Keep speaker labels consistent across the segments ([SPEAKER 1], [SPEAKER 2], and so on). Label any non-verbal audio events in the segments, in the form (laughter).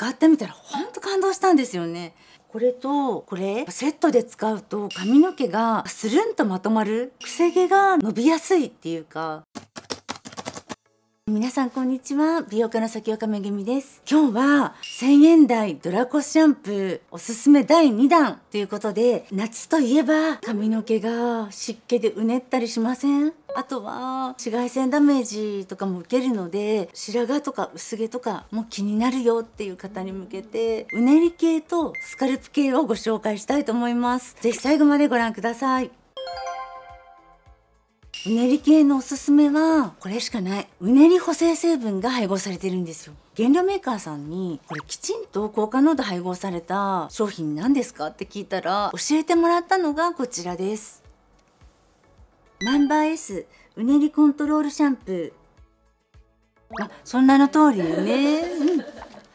[SPEAKER 1] 使ってみたらほんと感動したんですよね。これとこれセットで使うと髪の毛がスルンとまとまるくせ毛が伸びやすいっていうか。皆さんこんにちは。美容家の先岡めぐみです。今日は1000円台ドラコシャンプーおすすめ第2弾ということで夏といえば髪の毛が湿気でうねったりしません？あとは紫外線ダメージとかも受けるので白髪とか薄毛とかも気になるよっていう方に向けてうねり系とスカルプ系をご紹介したいと思います。是非最後までご覧ください。うねり系のおすすめはこれしかない。うねり補正成分が配合されてるんですよ。原料メーカーさんにこれきちんと高価濃度配合された商品なんですかって聞いたら教えてもらったのがこちらです。ナンバー S うねりコントロールシャンプー。あそんなの通りよね、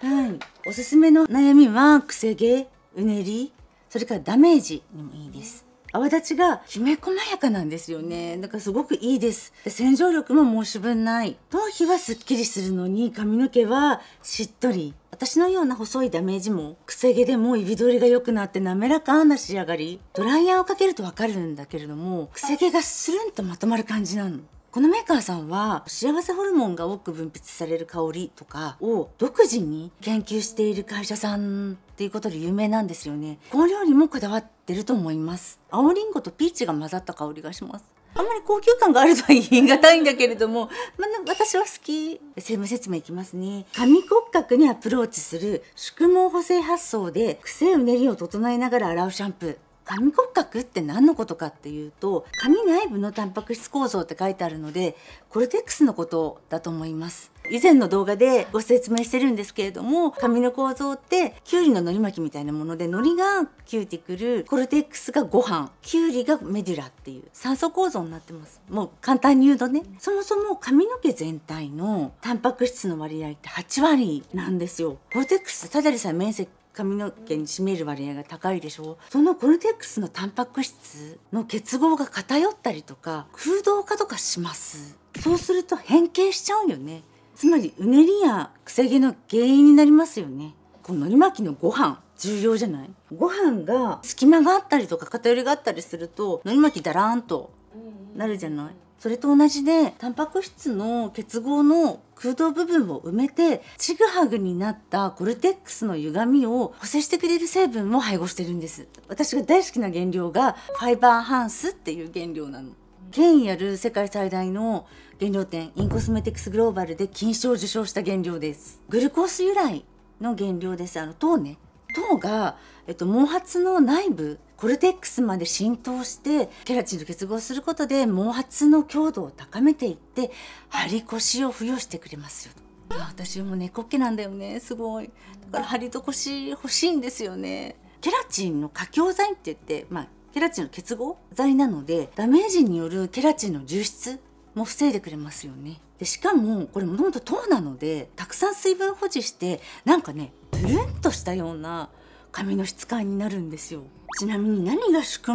[SPEAKER 1] うん、はい。おすすめの悩みはくせ毛うねりそれからダメージにもいいです。泡立ちがきめ細やかなんですよね。だからすごくいいです。で洗浄力も申し分ない。頭皮はすっきりするのに髪の毛はしっとり。私のような細いダメージもくせ毛でも指取りが良くなって滑らかな仕上がり。ドライヤーをかけるとわかるんだけれどもくせ毛がスルンとまとまる感じなの。このメーカーさんは幸せホルモンが多く分泌される香りとかを独自に研究している会社さんっていうことで有名なんですよね香料にもこだわってると思います青りんごとピーチが混ざった香りがしますあんまり高級感があるとは言い難いんだけれども、まあ、私は好き。成分説明いきますね。紙骨格にアプローチする宿毛補正発想で癖うねりを整えながら洗うシャンプー。髪骨格って何のことかっていうと髪内部のタンパク質構造って書いてあるのでコルテックスのことだと思います。以前の動画でご説明してるんですけれども髪の構造ってキュウリの海苔巻きみたいなもので海苔がキューティクルコルテックスがご飯キュウリがメデュラっていう三層構造になってます。もう簡単に言うとね。そもそも髪の毛全体のタンパク質の割合って8割なんですよ。コルテックスただでさえ面積髪の毛に占める割合が高いでしょ？そのコルテックスのタンパク質の結合が偏ったりとか空洞化とかします。そうすると変形しちゃうよね。つまりうねりやくせ毛の原因になりますよね。この海苔巻きのご飯重要じゃない？ご飯が隙間があったりとか偏りがあったりすると海苔巻きだらーんとなるじゃない？それと同じでタンパク質の結合の空洞部分を埋めてちぐはぐになったコルテックスの歪みを補正してくれる成分も配合してるんです。私が大好きな原料がファイバーハンスっていう原料なの。権威ある世界最大の原料店インコスメティクスグローバルで金賞を受賞した原料です。グルコース由来の原料です。あの糖ね。糖が、えっと、毛髪の内部コルテックスまで浸透してケラチンと結合することで毛髪の強度を高めていって張り腰を付与してくれますよ私も猫っ毛なんだよね。すごい。だから張りと腰欲しいんですよね。ケラチンの過強剤って言ってまあケラチンの結合剤なのでダメージによるケラチンの流出も防いでくれますよね。でしかもこれもともと糖なのでたくさん水分保持してなんかねプルンとしたような髪の質感になるんですよ。ちなみに何が宿毛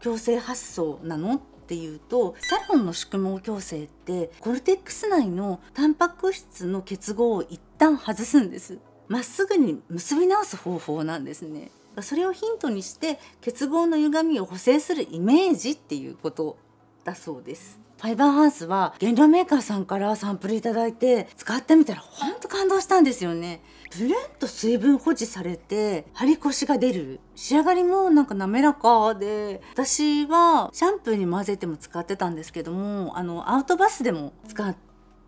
[SPEAKER 1] 矯正発想なのっていうとサロンの宿毛矯正ってコルテックス内のタンパク質の結合を一旦外すんです。まっすぐに結び直す方法なんですね。それをヒントにして結合の歪みを補正するイメージっていうことだそうです。ファイバーハウスは原料メーカーさんからサンプルいただいて使ってみたらほんと感動したんですよね。プルンと水分保持されて張り腰が出る。仕上がりもなんか滑らかで私はシャンプーに混ぜても使ってたんですけどもあのアウトバスでも使っ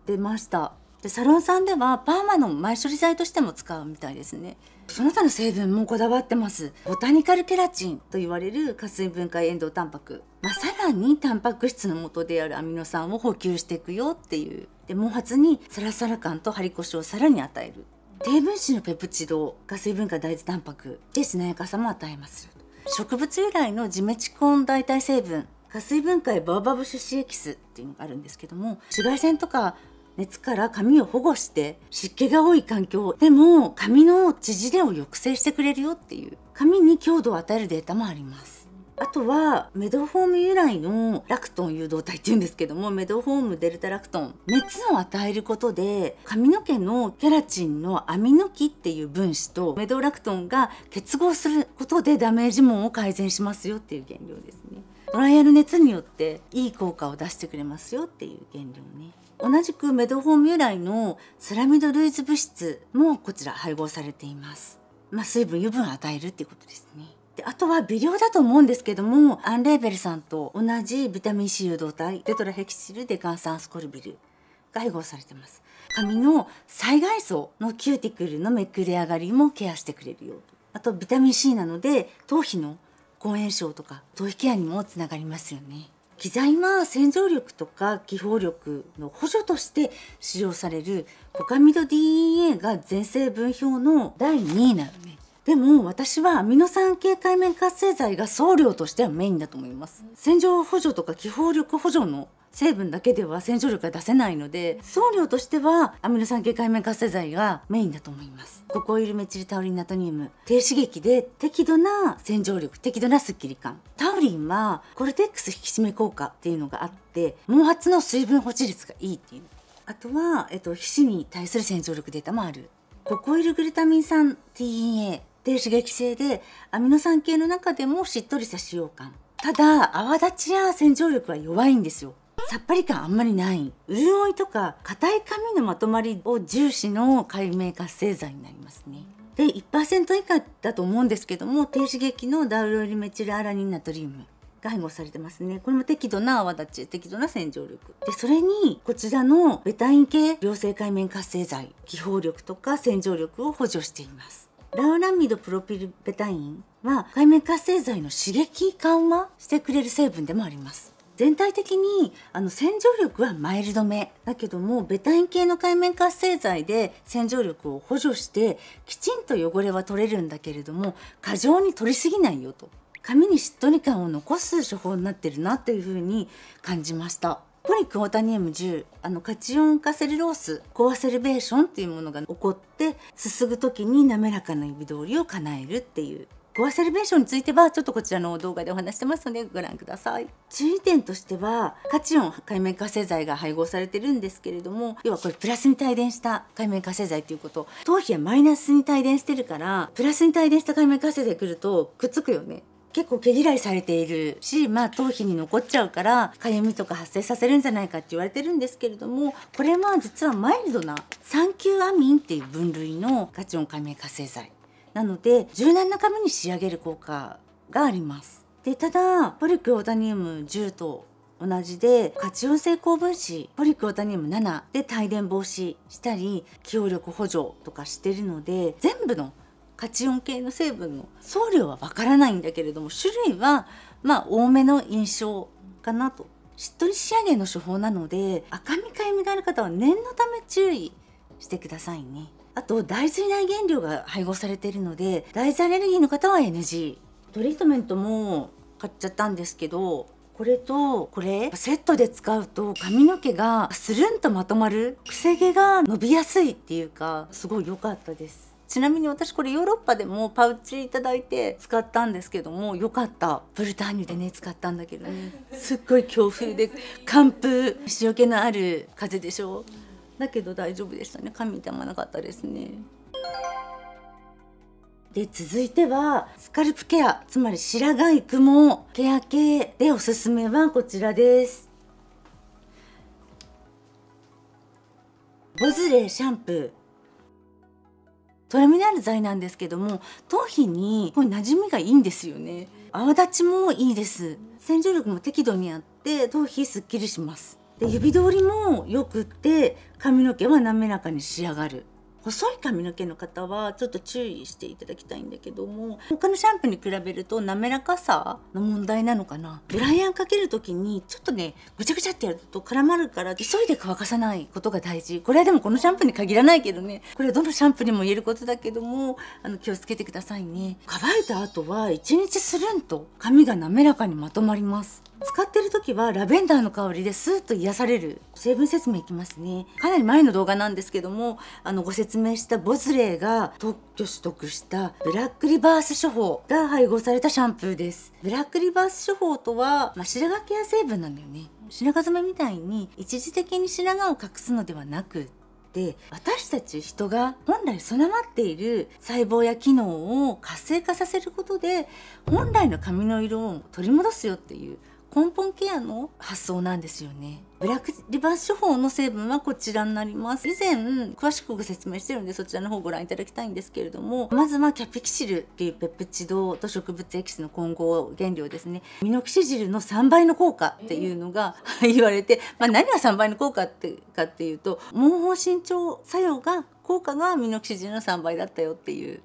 [SPEAKER 1] てました。でサロンさんではパーマの前処理剤としても使うみたいですね。その他の成分もこだわってます。ボタニカルケラチンと言われる加水分解エンドタンパク、まあ、さらにタンパク質の元であるアミノ酸を補給していくよっていう。で毛髪にサラサラ感と張り腰をさらに与える。低分子のペプチド加水分解大豆タンパク。でしなやかさも与えます。植物由来のジメチコン代替成分加水分解バーバブ種子エキスっていうのがあるんですけども紫外線とか熱から髪を保護して湿気が多い環境でも髪の縮れを抑制してくれるよっていう。髪に強度を与えるデータもあります。あとはメドフォーム由来のラクトン誘導体っていうんですけどもメドフォームデルタラクトン熱を与えることで髪の毛のケラチンのアミノ基っていう分子とメドラクトンが結合することでダメージ紋を改善しますよっていう原料ですね。ドライヤル熱によっていい効果を出してくれますよっていう原料ね。同じくメドフォーム由来のセラミド類似物質もこちら配合されています。まあ、水分油分を与えるっていうことですね。であとは微量だと思うんですけどもアンレーベルさんと同じビタミン C 誘導体テトラヘキシルデカン酸アスコルビルが配合されてます。髪の最外層のキューティクルのめくれ上がりもケアしてくれるよとあとビタミン C なので頭皮の抗炎症とか頭皮ケアにもつながりますよね。機材は洗浄力とか気泡力の補助として使用されるコカミド DEA が全成分表の第2位なのね。でも私はアミノ酸系海面活性剤が送料としてはメインだと思います。洗浄補助とか気泡力補助の成分だけでは洗浄力が出せないので送料としてはアミノ酸系海面活性剤がメインだと思います。ココイルメチルタウリンナトニウム。低刺激で適度な洗浄力適度なスッキリ感。タウリンはコルテックス引き締め効果っていうのがあって毛髪の水分保持率がいいっていう。あとは、えっと、皮脂に対する洗浄力データもある。ココイルグルタミン酸 TEA 低刺激性でアミノ酸系の中でもしっとりした使用感。ただ泡立ちや洗浄力は弱いんですよ。さっぱり感あんまりない。潤いとか硬い髪のまとまりを重視の解明活性剤になりますね。で1%以下だと思うんですけども低刺激のダウロリメチルアラニンナトリウム。が配合されてますね。これも適度な泡立ち適度な洗浄力。でそれにこちらのベタイン系良性界面活性剤気泡力とか洗浄力を補助しています。ラウラミドプロピルベタインは界面活性剤の刺激緩和してくれる成分でもあります全体的にあの洗浄力はマイルドめだけどもベタイン系の界面活性剤で洗浄力を補助してきちんと汚れは取れるんだけれども過剰に取りすぎないよと髪にしっとり感を残す処方になってるなというふうに感じました。ポリクオータニウム10あのカチオン化セルロースコアセルベーションっていうものが起こってすすぐ時に滑らかな指通りを叶えるっていう。コアセルベーションについてはちょっとこちらの動画でお話してますのでご覧ください。注意点としてはカチオン海面活性剤が配合されてるんですけれども要はこれプラスに帯電した海面活性剤ということ。頭皮はマイナスに帯電してるからプラスに帯電した海面活性剤来るとくっつくよね。結構毛嫌いされているし、まあ、頭皮に残っちゃうからかゆみとか発生させるんじゃないかって言われてるんですけれどもこれは実はマイルドな酸球アミンっていう分類のカチオン海面活性剤。なので柔軟な髪に仕上げる効果があります。でただポリクオタニウム10と同じで活用性高分子ポリクオタニウム7で帯電防止したり気応力補助とかしてるので全部のカチオン系の成分の送料はわからないんだけれども種類はまあ多めの印象かなとしっとり仕上げの処方なので赤みかゆみがある方は念のため注意してくださいね。あと大豆内原料が配合されているので大豆アレルギーの方は NG トリートメントも買っちゃったんですけどこれとこれセットで使うと髪の毛がスルンとまとまるくせ毛が伸びやすいっていうかすごい良かったです。ちなみに私これヨーロッパでもパウチいただいて使ったんですけどもよかった。ブルターニュでね使ったんだけどね。すっごい強風で寒風塩気のある風でしょ。だけど大丈夫でしたね。髪痛まなかったですね。で続いてはスカルプケア。つまり白髪育毛ケア系でおすすめはこちらです。ボズレーシャンプートラミナル剤なんですけども頭皮にこれ馴染みがいいんですよね。泡立ちもいいです。洗浄力も適度にあって頭皮すっきりします。で指通りもよくって髪の毛は滑らかに仕上がる。細い髪の毛の方はちょっと注意していただきたいんだけども他のシャンプーに比べると滑らかさの問題なのかな。ドライヤーかける時にちょっとねぐちゃぐちゃってやると絡まるから急いで乾かさないことが大事。これはでもこのシャンプーに限らないけどね。これはどのシャンプーにも言えることだけどもあの気をつけてくださいね。乾いた後は1日するんと髪が滑らかにまとまります。使ってる時はラベンダーの香りでスーッと癒される。成分説明いきますね。かなり前の動画なんですけどもあのご説明したボズレーが特許取得したブラックリバース処方が配合されたシャンプーです。ブラックリバース処方とは、まあ、白髪ケア成分なんだよね。白髪染めみたいに一時的に白髪を隠すのではなくって私たち人が本来備わっている細胞や機能を活性化させることで本来の髪の色を取り戻すよっていう根本ケアの発想なんですよね。ブラックリバース処方の成分はこちらになります。以前詳しくご説明してるんでそちらの方をご覧いただきたいんですけれども、まずはキャピキシルっていうペプチドと植物エキスの混合原料ですね。ミノキシジルの3倍の効果っていうのが (laughs) 言われて、まあ、何が3倍の効果ってかっていうと、毛包伸長作用が効果がミノキシジルの3倍だったよっていう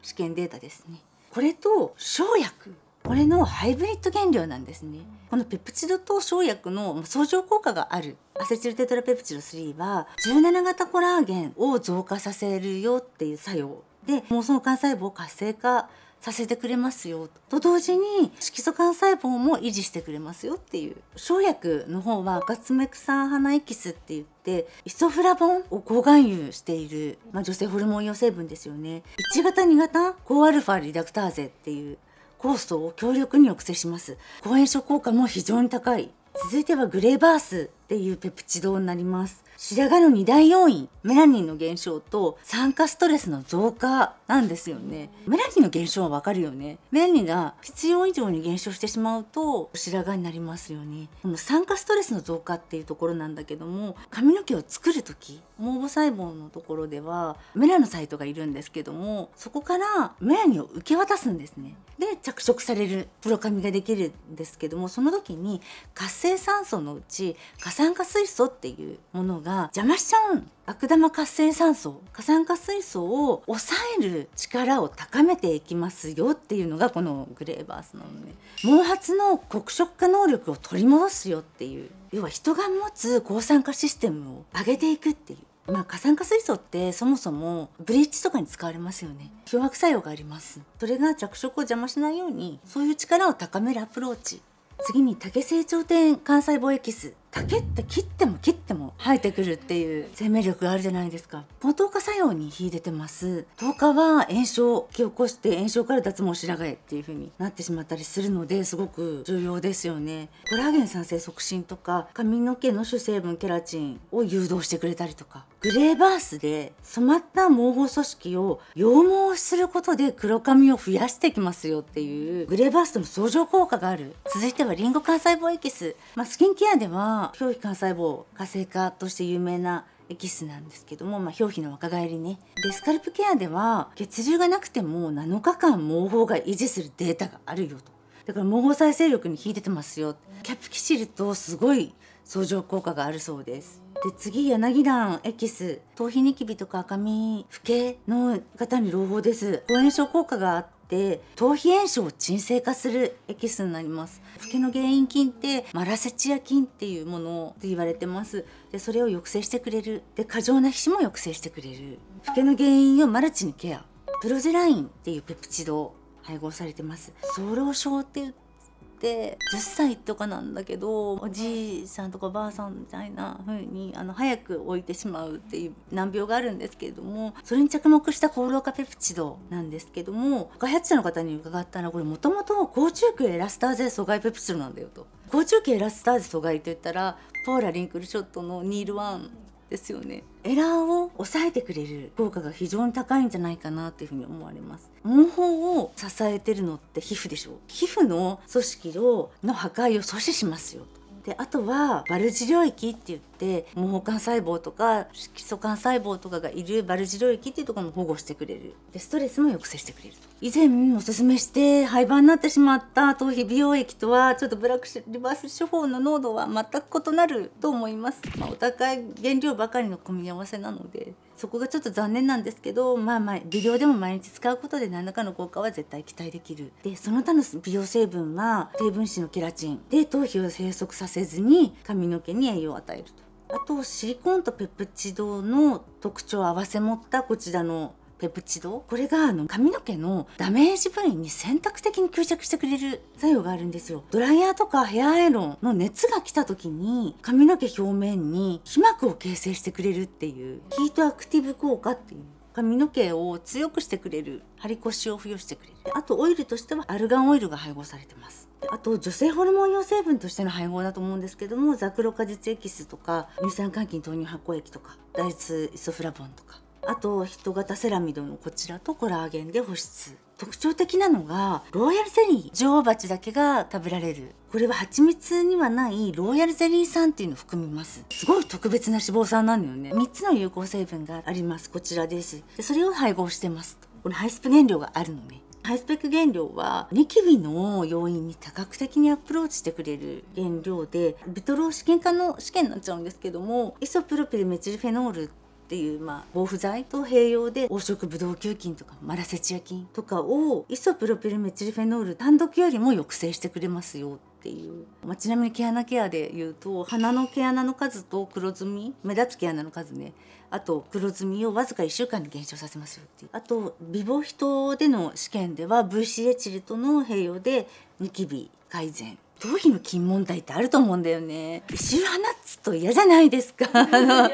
[SPEAKER 1] 試験データですね。これと生薬これのハイブリッド原料なんですね。このペプチドと生薬の相乗効果がある。アセチルテトラペプチド3は17型コラーゲンを増加させるよっていう作用。で毛細幹細胞を活性化させてくれますよ。と同時に色素幹細胞も維持してくれますよっていう。生薬の方は赤爪草花エキスって言ってイソフラボンを抗含有している、まあ、女性ホルモン用成分ですよね。1型2型高アルファリダクターゼっていうコーストを強力に抑制します。抗炎症効果も非常に高い。続いてはグレーバース。っていうペプチドになります。白髪の二大要因メラニンの減少と酸化ストレスの増加なんですよね。メラニンの減少はわかるよね。メラニンが必要以上に減少してしまうと白髪になりますよね。この酸化ストレスの増加っていうところなんだけども髪の毛を作る時毛母細胞のところではメラノサイトがいるんですけどもそこからメラニンを受け渡すんですね。で着色される黒髪ができるんですけどもその時に活性酸素のうち過酸化水素っていうものが邪魔しちゃう悪玉活性酸素。過酸化水素を抑える力を高めていきますよっていうのがこのグレーバースなのね毛髪の黒色化能力を取り戻すよっていう。要は人が持つ抗酸化システムを上げていくっていう。まあ、過酸化水素ってそもそもブリーチとかに使われますよね。漂白作用があります。それが着色を邪魔しないようにそういう力を高めるアプローチ。次に竹成長点幹細胞エキス。竹って切っても切っても生えてくるっていう生命力があるじゃないですか。抗糖化作用に秀でてます。糖化は炎症を引き起こして炎症から脱毛白髪っていう風になってしまったりするのですごく重要ですよね。コラーゲン産生促進とか髪の毛の主成分ケラチンを誘導してくれたりとか。グレーバースで染まった毛包組織を養毛することで黒髪を増やしてきますよっていうグレーバースとの相乗効果がある。続いてはリンゴ幹細胞エキス、まあ、スキンケアでは表皮幹細胞活性化として有名なエキスなんですけども、まあ、表皮の若返りね。でスカルプケアでは血流がなくても7日間毛包が維持するデータがあるよと。だから毛包再生力に効いててますよ。キャプキシルとすごい相乗効果があるそうです。で次柳蘭エキス。頭皮ニキビとか赤み老けの方に朗報です。抗炎症効果があって頭皮炎症を鎮静化するエキスになります。老けの原因菌ってマラセチア菌っていうものと言われてます。でそれを抑制してくれる。で過剰な皮脂も抑制してくれる。老けの原因をマルチにケア。プロゼラインっていうペプチド配合されてます。早漏症って言って10歳とかなんだけどおじいさんとかおばあさんみたいな風にあの早く置いてしまうっていう難病があるんですけれどもそれに着目した高老化ペプチドなんですけども開発者の方に伺ったらこれもともと高中級エラスターゼ阻害ペプチドなんだよと。高中級エラスターゼ阻害といったらポーラ・リンクルショットのニール・ワンですよね。エラーを抑えてくれる効果が非常に高いんじゃないかなっていうふうに思われます。毛包を支えてるのって皮膚でしょ。皮膚の組織をの破壊を阻止しますよであとはバルジ領域って言って毛包幹細胞とか色素幹細胞とかがいるバルジ領域っていうところも保護してくれる。でストレスも抑制してくれる以前おすすめして廃盤になってしまった頭皮美容液とはちょっとブラックリバース処方の濃度は全く異なると思います、まあ、お高い原料ばかりの組み合わせなので。そこがちょっと残念なんですけどまあまあ微量でも毎日使うことで何らかの効果は絶対期待できる。でその他の美容成分は低分子のケラチンで頭皮を生息させずに髪の毛に栄養を与えると。あとシリコーンとペプチドの特徴を併せ持ったこちらのペプチド？これがあの髪の毛のダメージ部位に選択的に吸着してくれる作用があるんですよ。ドライヤーとかヘアアイロンの熱が来た時に髪の毛表面に皮膜を形成してくれるっていうヒートアクティブ効果っていう髪の毛を強くしてくれる張り腰を付与してくれる。あとオイルとしてはアルガンオイルが配合されてます。あと女性ホルモン様成分としての配合だと思うんですけどもザクロ果実エキスとか乳酸菌豆乳発酵液とか大豆イソフラボンとかあとヒト型セラミドのこちらとコラーゲンで保湿。特徴的なのがローヤルゼリー女王蜂だけが食べられる。これは蜂蜜にはないローヤルゼリー酸っていうのを含みます。すごい特別な脂肪酸なんだよね。3つの有効成分があります。こちらです。でそれを配合してます。このハイスプ原料があるのね。ハイスペック原料はニキビの要因に多角的にアプローチしてくれる原料でビトロ試験管の試験になっちゃうんですけどもイソプロピルメチルフェノールっていう、まあ、防腐剤と併用で黄色ブドウ球菌とかマラセチア菌とかをイソプロピルメチルフェノール単独よりも抑制してくれますよっていう、まあ、ちなみに毛穴ケアで言うと鼻の毛穴の数と黒ずみ目立つ毛穴の数ね。あと黒ずみをわずか1週間で減少させますよっていう。あと美貌人での試験では VC エチルとの併用でニキビ改善。頭皮の菌問題ってあると思うんだよね。異臭放つと嫌じゃないですか。あの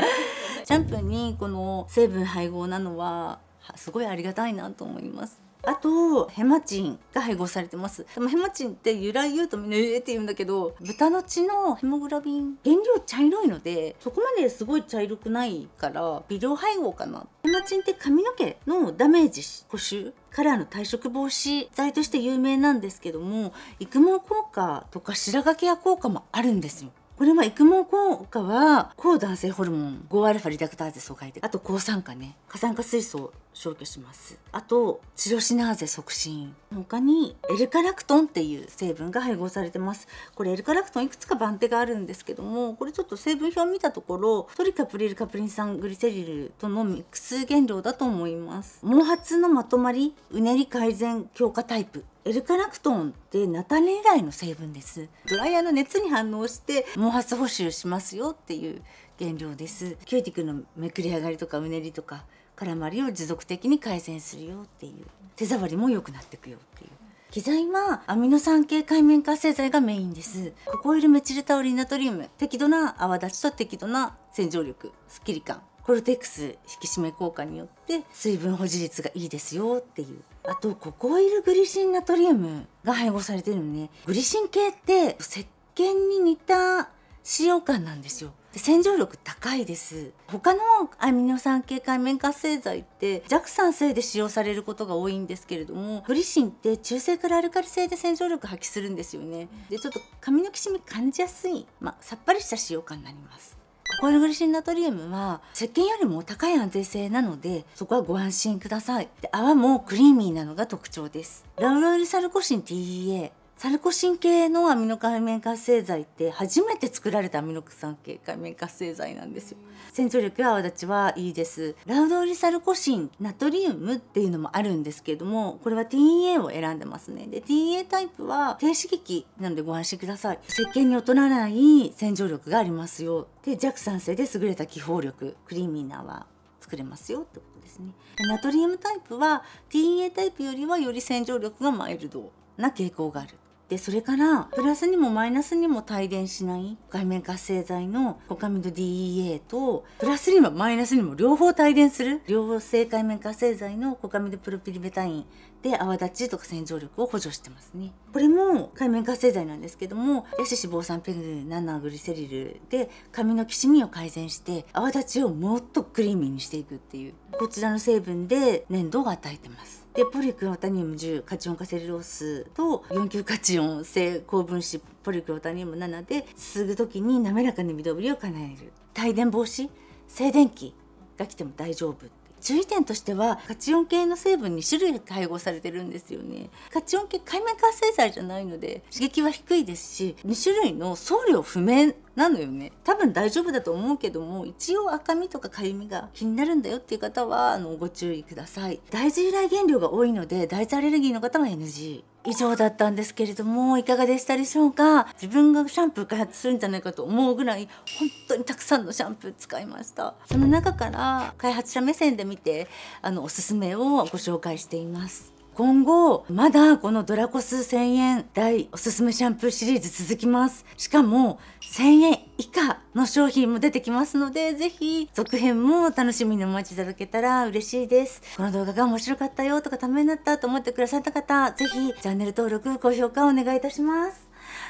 [SPEAKER 1] シャンプーにこの成分配合なのはすごいありがたいなと思います。あとヘマチンが配合されてます。でもヘマチンって由来言うとみんなええって言うんだけど豚の血のヘモグラビン原料茶色いのでそこまですごい茶色くないから微量配合かな。ヘマチンって髪の毛のダメージ補修カラーの退色防止剤として有名なんですけども育毛効果とか白髪ケア効果もあるんですよ。これは育毛効果は抗男性ホルモン 5α リダクターゼ阻害であと抗酸化ね。過酸化水素消去します。あとチロシナーゼ促進。他にエルカラクトンっていう成分が配合されてます。これエルカラクトンいくつか番手があるんですけどもこれちょっと成分表を見たところトリカプリルカプリン酸グリセリルとのミックス原料だと思います。毛髪のまとまりうねり改善強化タイプ。エルカラクトンってナタネ由来の成分です。ドライヤーの熱に反応して毛髪補修しますよっていう原料です。キューティクルのめくり上がりとかうねりとか絡まりを持続的に改善するよっていう手触りも良くなっていくよっていう。基剤はアミノ酸系海面活性剤がメインです。ココイルメチルタウリンナトリウム適度な泡立ちと適度な洗浄力スッキリ感コルテックス引き締め効果によって水分保持率がいいですよっていう。あとココイルグリシンナトリウム。が配合されてるのねグリシン系って石鹸に似た使用感なんですよ。で洗浄力高いです。他のアミノ酸系海面活性剤って弱酸性で使用されることが多いんですけれどもグリシンって中性からアルカリ性で洗浄力発揮するんですよね。でちょっと髪のきしみ感じやすい、ま、さっぱりした使用感になります。コイルグリシンナトリウムは石鹸よりも高い安全性なのでそこはご安心ください。で泡もクリーミーなのが特徴です。ラウロイルサルコシン TEA サルコシン系のアミノ海面活性剤って初めて作られたアミノ酸系海面活性剤なんですよ。洗浄力や泡立ちはいいです。ラウドリサルコシンナトリウムっていうのもあるんですけれどもこれは TEA を選んでますね。で TEA タイプは低刺激なのでご安心ください。石鹸に劣らない洗浄力がありますよ。で弱酸性で優れた気泡力クリーミーな泡作れますよってことですね。ナトリウムタイプは TEA タイプよりはより洗浄力がマイルドな傾向がある。でそれからプラスにもマイナスにも帯電しない外面活性剤のコカミド DEA とプラスにもマイナスにも両方帯電する両性界面活性剤のコカミドプロピリベタインで泡立ちとか洗浄力を補助してますね。これも界面活性剤なんですけどもヤシ脂肪酸ペグ7グリセリルで髪のきしみを改善して泡立ちをもっとクリーミーにしていくっていうこちらの成分で粘土を与えてます。でポリクロタニウム10カチオンカセルロースと4級カチオン性高分子ポリクロタニウム7ですぐ時に滑らかな緑を叶える。帯電防止？静電気が来ても大丈夫。注意点としてはカチオン系の成分2種類が配合されてるんですよね。カチオン系海面活性剤じゃないので刺激は低いですし2種類の送料不明なのよね。多分大丈夫だと思うけども一応赤みとかかゆみが気になるんだよっていう方はあのご注意ください。大豆由来原料が多いので大豆アレルギーの方は NG 以上だったんですけれどもいかがでしたでしょうか？自分がシャンプー開発するんじゃないかと思うぐらい本当にたくさんのシャンプー使いました。その中から開発者目線で見てあのおすすめをご紹介しています。今後まだこのドラコス1000円大おすすめシャンプーシリーズ続きます。しかも1000円以下の商品も出てきますのでぜひ続編も楽しみにお待ちいただけたら嬉しいです。この動画が面白かったよとかためになったと思ってくださった方ぜひチャンネル登録高評価お願いいたします。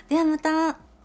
[SPEAKER 1] ではまた。